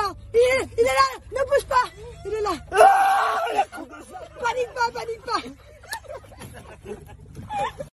pas. Il est, il est là. Ne bouge pas. Il est là. Ah, panique pas, panique pas.